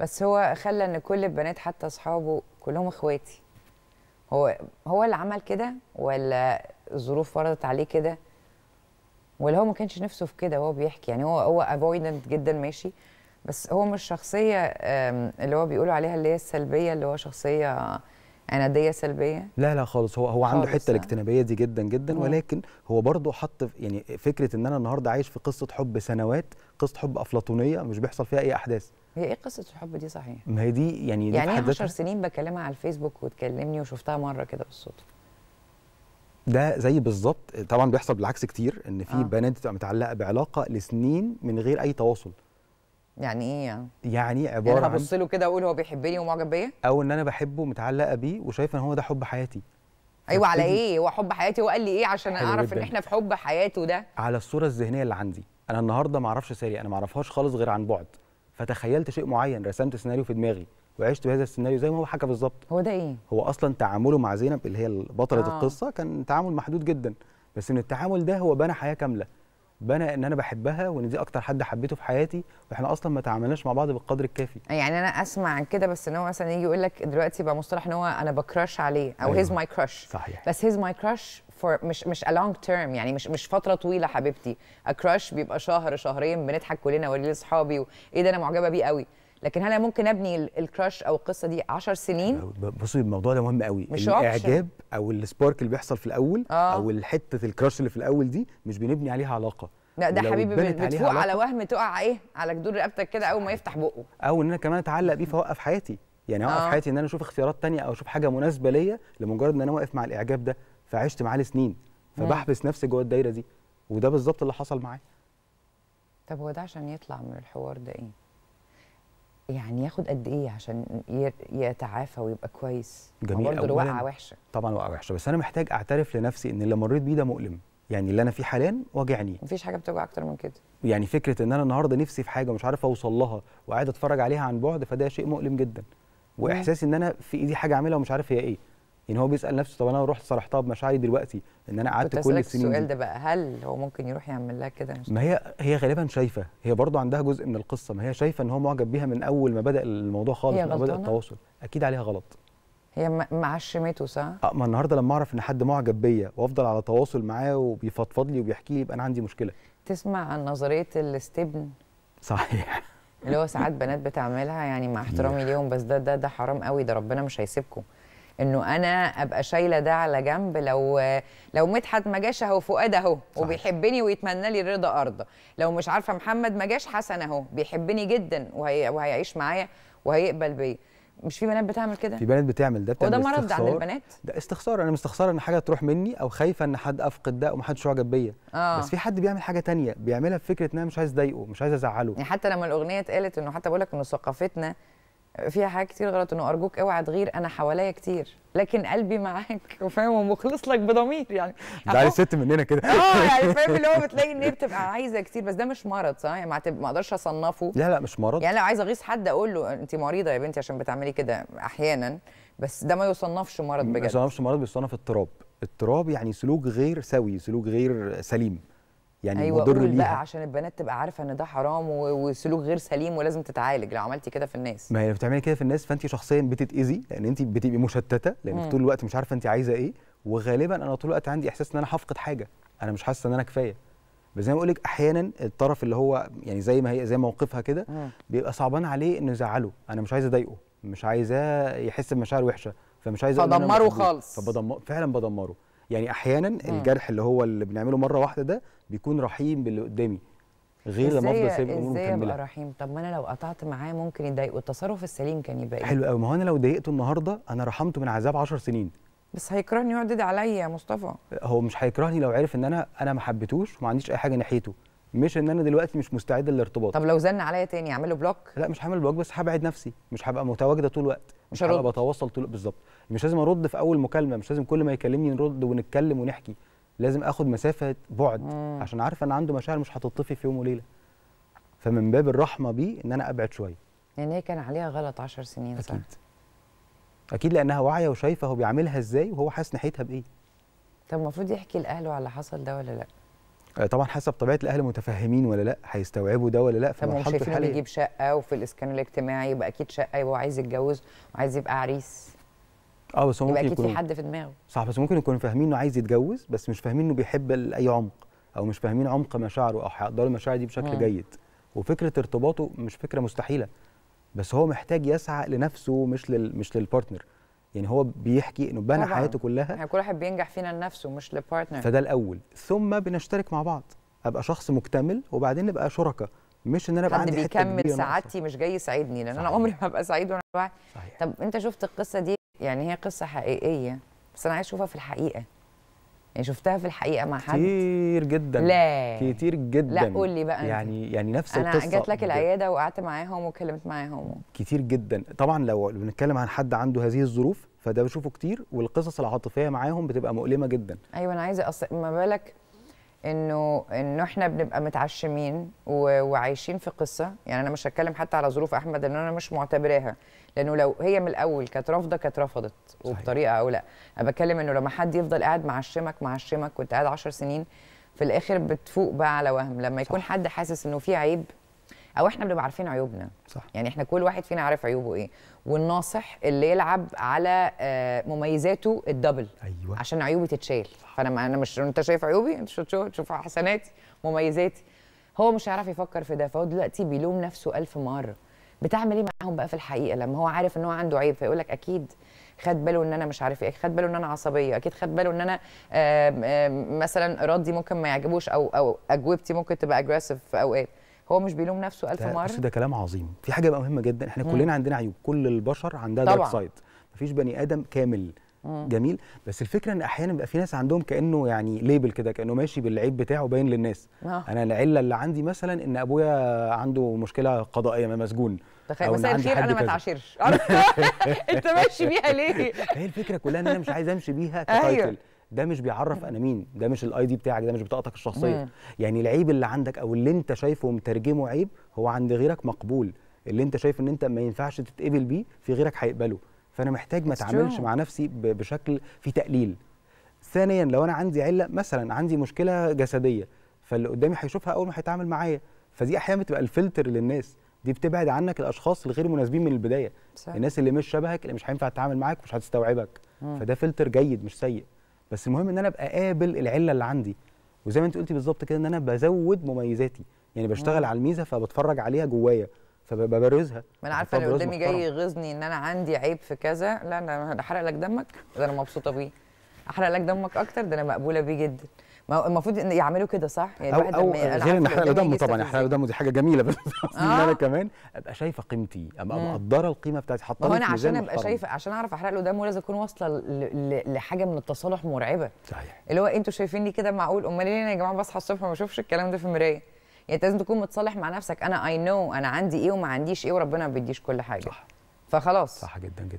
بس هو خلى إن كل البنات حتى أصحابه كلهم إخواتي. هو هو اللي عمل كده ولا الظروف فرضت عليه كده؟ ولا هو ما كانش نفسه في كده هو بيحكي؟ يعني هو هو افويدنت جدا ماشي بس هو مش شخصية اللي هو بيقولوا عليها اللي هي السلبية اللي هو شخصية عنادية سلبية؟ لا لا خالص. هو هو عنده حتة ها؟ الاجتنابية دي جدا جدا مم. ولكن هو برضه حط يعني فكرة إن أنا النهارده عايش في قصة حب سنوات قصة حب أفلاطونية مش بيحصل فيها أي أحداث. هي إيه قصة الحب دي صحيح؟ ما هي دي يعني دي يعني في إيه حد 10 ذاتها- سنين بكلمها على الفيسبوك وتكلمني وشفتها مرة كده بالصدفة. ده زي بالظبط طبعا بيحصل بالعكس كتير إن في آه. بنات بتبقى متعلقة بعلاقة لسنين من غير أي تواصل. يعني إيه يعني؟ يعني يعني عبارة عن هبص له كده أقول هو بيحبني ومعجب بيا؟ أو إن أنا بحبه متعلقه بيه وشايفة إن هو ده حب حياتي. أيوه على إيه؟ هو حب حياتي هو قال لي إيه عشان أعرف إن. إحنا في حب حياته ده؟ على الصورة الذهنية اللي عندي. أنا النهارده ما أعرفش ساري أنا ما أعرفهاش خالص غير عن بعد. فتخيلت شيء معين رسمت سيناريو في دماغي وعشت بهذا السيناريو زي ما هو حكى بالظبط. هو ده إيه؟ هو أصلا تعامله مع زينب اللي هي بطلة آه. القصة كان تعامل محدود جدا بس إن التعامل ده هو بنى حياة كاملة. بنى ان أنا بحبها وان دي أكتر حد حبيته في حياتي وإحنا أصلا ما تعاملناش مع بعض بالقدر الكافي. يعني أنا اسمع عن كده بس ان هو مثلا يجي يقول لك دلوقتي بقى مصطلح ان هو أنا ب crush عليه أو he's. my crush صحيح. بس he's my crush for مش مش a long term يعني مش مش فترة طويلة حبيبتي. كراش بيبقى شهر شهرين بنضحك كلنا واقول لأصحابي وايه ده أنا معجبة بيه قوي. لكن هل ممكن أبني الكراش أو القصة دي 10 سنين؟ بصي الموضوع ده مهم قوي. مش الإعجاب أو السبارك اللي بيحصل في الأول آه. أو الحتة الكراش اللي في الأول دي مش بنبني عليها علاقة. لا ده حبيبي بتفوق على وهم تقع إيه؟ على جدور رقبتك كده أول ما يفتح بقه. أو إن أنا كمان أتعلق بيه فأوقف حياتي. يعني أوقف آه. حياتي إن أنا أشوف اختيارات تانية أو أشوف حاجة مناسبة ليا لمجرد إن أنا واقف مع الإعجاب ده. فعشت معاه لسنين. فبحبس نفسي جوه الدايرة دي. وده بالظبط اللي حصل معايا طب هو ده عشان يطلع من الحوار ده إيه؟ يعني ياخد قد إيه عشان يتعافى ويبقى كويس. جميل برضه. الوقعة وحشة. طبعا وقعه وحشة بس أنا محتاج أعترف لنفسي إن اللي مريت بيه ده مؤلم. يعني اللي أنا فيه حاليا واجعني. مفيش حاجة بتوجع أكتر من كده. يعني فكرة إن أنا النهارده نفسي في حاجة ومش عارف أوصل لها وقاعد أتفرج عليها عن بعد فده شيء مؤلم جدا. وإحساسي إن أنا في إيدي حاجة أعملها ومش عارف هي إيه. يعني هو بيسأل نفسه طب أنا رحت صرحتها بمشاعري دلوقتي إن أنا قعدت كل السنين السؤال ده بقى هل هو ممكن يروح يعمل لها كده؟ ما هي هي غالبا شايفة هي برضو عندها جزء من القصة ما هي شايفة إن هو معجب بيها من أول ما بدأ الموضوع خالص من بدأ؟ التواصل. أكيد عليها غلط. هي معشمته صح؟ آه ما النهارده لما أعرف إن حد معجب بيا وأفضل على تواصل معاه وبيفضفض لي وبيحكي لي يبقى أنا عندي مشكلة. تسمع عن نظرية الاستبن؟ صحيح. اللي هو ساعات بنات بتعملها يعني مع احترامي ليهم بس ده ده ده حرام قوي ده ربنا مش هيسيبكم. انه أنا ابقى شايلة ده على جنب لو لو مدحت ما جاش اهو فؤاد اهو. وبيحبني ويتمنى لي الرضا ارضى لو مش عارفة محمد ما جاش حسن اهو بيحبني جدا وهي وهيعيش معايا وهيقبل بيا. مش في بنات بتعمل كده؟ في بنات بتعمل ده بتعمل مرض عند. البنات؟ ده استخسار. أنا مستخسرة إن حاجة تروح مني أو خايفة إن حد أفقد ده ومحدش يعجب بيا آه. بس في حد بيعمل حاجة تانية بيعملها بفكرة ان أنا مش عايز اضايقه مش عايز ازعله يعني حتى لما الأغنية اتقالت إنه حتى بقول لك إنه ثقافتنا فيها حاجات كتير غلط إنه أرجوك أوعى تغير أنا حواليا كتير لكن قلبي معاك وفاهم؟ ومخلص لك بضمير يعني. ده عايز ست مننا كده. آه يعني فاهم؟ اللي هو بتلاقي إن هي بتبقى عايزة كتير بس ده مش مرض صح؟ يعني ما ما أقدرش أصنفه. لا لا مش مرض. يعني لو عايزة أغيظ حد أقول له انت مريضة يا بنتي عشان بتعملي كده أحيانا بس ده ما يصنفش مرض ما بجد. يصنفش مرض بيصنف اضطراب. اضطراب يعني سلوك غير سوي سلوك غير سليم. يعني أيوه مضر ليها بقى عشان البنات تبقى عارفة إن ده حرام وسلوك غير سليم ولازم تتعالج. لو عملتي كده في الناس. ما هي بتعملي كده في الناس فانت شخصيا بتتأذي لأن انت بتبقي مشتتة لانك. طول الوقت مش عارفة انت عايزة إيه. وغالبا أنا طول الوقت عندي إحساس إن أنا هفقد حاجة. أنا مش حاسة إن أنا كفاية. بس زي ما بقول لك أحيانا الطرف اللي هو يعني زي ما هي زي موقفها كده. بيبقى صعبان عليه إنه يزعله. أنا مش عايز أضايقه. مش عايزاه يحس بمشاعر وحشة. فمش عايز أقول إن أنا فدمره. خالص. فبدمر فعلا بدمره يعني أحيانا الجرح اللي هو اللي بنعمله مرة واحدة ده بيكون رحيم باللي قدامي غير لما أفضل إزاي سايب الأمور إزاي أبقى مكمله رحيم؟ طب ما أنا لو قطعت معاه ممكن يضايقه التصرف السليم كان يبقى إيه؟ حلو قوي ما هو أنا لو ضايقته النهارده أنا رحمته من عذاب 10 سنين. بس هيكرهني يدعي عليا يا مصطفى. هو مش هيكرهني لو عرف إن أنا أنا ما حبيتهوش وما عنديش أي حاجة ناحيته. مش إن أنا دلوقتي مش مستعد للارتباط. طب لو زن عليا تاني اعمل له block؟ لا مش هعمل block بس هبعد نفسي. مش هبقى متواجدة طول الوقت. مش هرد. بتواصل طول بالظبط. مش لازم أرد في أول مكالمة مش لازم كل ما يكلمني نرد ونتكلم ونحكي. لازم آخد مسافة بعد مم. عشان عارف ان عنده مشاعر مش هتطفي في يوم وليلة. فمن باب الرحمة بيه إن أنا أبعد شوية. يعني هي كان عليها غلط 10 سنين صح؟ أكيد. لأنها واعية وشايفة هو بيعملها إزاي وهو حاسس ناحيتها بإيه. طب المفروض يحكي لأهله على اللي حصل ده ولا لأ؟ طبعا حسب طبيعة الأهل متفهمين ولا لأ هيستوعبوا ده ولا لأ في هم مرحلته شايفينه الحاليه بيجيب شقة وفي الإسكان الاجتماعي يبقى أكيد شقة يبقى عايز يتجوز وعايز يبقى عريس. آه بس هو يبقى ممكن أكيد في حد في دماغه. صح بس ممكن يكونوا فاهمين إنه عايز يتجوز بس مش فاهمين إنه بيحب لاي عمق أو مش فاهمين عمق مشاعره أو هيقدروا المشاعر دي بشكل مم. جيد. وفكرة ارتباطه مش فكرة مستحيلة بس هو محتاج يسعى لنفسه مش لل مش للبارتنر يعني هو بيحكي إنه بنى. حياته كلها يعني كل واحد بينجح فينا لنفسه مش لبارتنر فده الأول. ثم بنشترك مع بعض. أبقى شخص مكتمل وبعدين نبقى شركاء مش إن أنا ابقى عندي حتة بيكمل. سعادتي مش جاي يسعدني لأن أنا. عمري ما ابقى سعيد وأنا لوحدي طب أنت شفت القصة دي؟ يعني هي قصة حقيقية بس أنا عايز أشوفها في الحقيقة. يعني شفتها في الحقيقة مع حد؟ كتير جدا. لا. كتير جدا. لا قول لي بقى. يعني يعني نفس أنا القصة جات لك. العيادة وقعدت معاهم واتكلمت معاهم. كتير جدا. طبعا لو لو بنتكلم عن حد عنده هذه الظروف فده بشوفه كتير والقصص العاطفية معاهم بتبقى مؤلمة جدا. أيوه أنا عايزة أص... ما بالك إنه إنه إحنا بنبقى متعشمين. وعايشين في قصة يعني أنا مش هتكلم حتى على ظروف أحمد ان أنا مش معتبراها لأنه لو هي من الأول كانت رافضة كانت رفضت. وبطريقة أو لأ أنا بتكلم إنه لما حد يفضل قاعد معشمك معشمك وأنت قاعد 10 سنين في الآخر بتفوق بقى على وهم لما يكون صح. حد حاسس إنه في عيب أو إحنا بنبقى عارفين عيوبنا. صح. يعني إحنا كل واحد فينا عارف عيوبه إيه. والناصح اللي يلعب على آه، مميزاته الدبل. أيوه. عشان عيوبي تتشال. فأنا ما أنا مش أنت شايف عيوبي؟ أنت شو- تشوف تشوف حسناتي مميزاتي. هو مش هيعرف يفكر في ده. فهو دلوقتي بيلوم نفسه ألف مرة. بتعمل إيه معاهم بقى في الحقيقة؟ لما هو عارف إن هو عنده عيب فيقول لك أكيد خد باله إن أنا مش عارف إيه خد باله إن أنا عصبية أكيد خد باله إن أنا آم، آم، مثلا ردي ممكن ما يعجبوش أو أو أجوبتي ممكن تبقى aggressive في أوقات. هو مش بيلوم نفسه ألف مرة. بص ده كلام عظيم. في حاجة بقى مهمة جدا. إحنا مم. كلنا عندنا عيوب. كل البشر عندها. dark side مفيش بني آدم كامل. جميل. بس الفكرة إن أحيانا بيبقى في ناس عندهم كأنه يعني label كده كأنه ماشي بالعيب بتاعه باين للناس. آه. أنا العلة اللي عندي مثلا إن أبويا عنده مشكلة قضائية ما مسجون. تخيل مساء الخير أنا ما. اتعاشرش. أنت ماشي بيها ليه؟ هي الفكرة كلها إن أنا مش عايز أمشي بيها. ك title ده مش بيعرف أنا مين ده مش ال ID بتاعك ده مش بطاقتك الشخصية. مم. يعني العيب اللي عندك أو اللي أنت شايفه ومترجمه عيب هو عند غيرك مقبول. اللي أنت شايف إن أنت ما ينفعش تتقبل بيه في غيرك هيقبله. فأنا محتاج ما أتعاملش. مع نفسي بشكل فيه تقليل. ثانيا لو أنا عندي علة مثلا عندي مشكلة جسدية فاللي قدامي هيشوفها أول ما هيتعامل معايا. فدي أحيانا بتبقى الفلتر للناس. دي بتبعد عنك الأشخاص الغير مناسبين من البداية. صح. الناس اللي مش شبهك اللي مش هينفع تتعامل معاك مش هتستوعبك. مم. فده فلتر جيد مش سيء. بس المهم إن أنا أبقى قابل العلة اللي عندي. وزي ما أنت قلتي بالظبط كده إن أنا بزود مميزاتي. يعني بشتغل على الميزة فبتفرج عليها جوايا فببرزها. ما أنا عارفة اللي قدامي جاي. يغيظني إن أنا عندي عيب في كذا. لا أنا احرق لك دمك. ده أنا مبسوطة بيه. أحرق لك دمك أكتر؟ ده أنا مقبولة بيه جدا. ما هو المفروض إن يعملوا كده صح؟ يعني أو الواحد أنا غير إن احرق دمه طبعا احرق له دمه دي حاجة جميلة بس قصدي ان آه. أنا كمان. أبقى شايفة قيمتي أبقى. مقدرة القيمة بتاعتي. حاطه أنا عشان أبقى. شايفة عشان أعرف أحرق له دمه لازم أكون واصلة لحاجة من التصالح مرعبة. صحيح. اللي هو أنتوا شايفيني كده معقول؟ أمال ليه أنا يا جماعة بصحى الصبح ما بشوفش الكلام ده في المرايه يعني أنت لازم تكون متصالح مع نفسك. أنا اي نو أنا عندي إيه وما عنديش إيه وربنا ما بيديش كل حاجة. صح. فخلاص. صح جدا جدا.